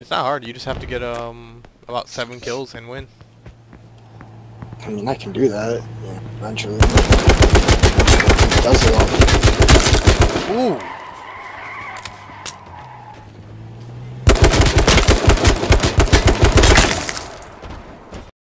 It's not hard, you just have to get um about seven kills and win. I mean, I can do that eventually. It does it all. Ooh!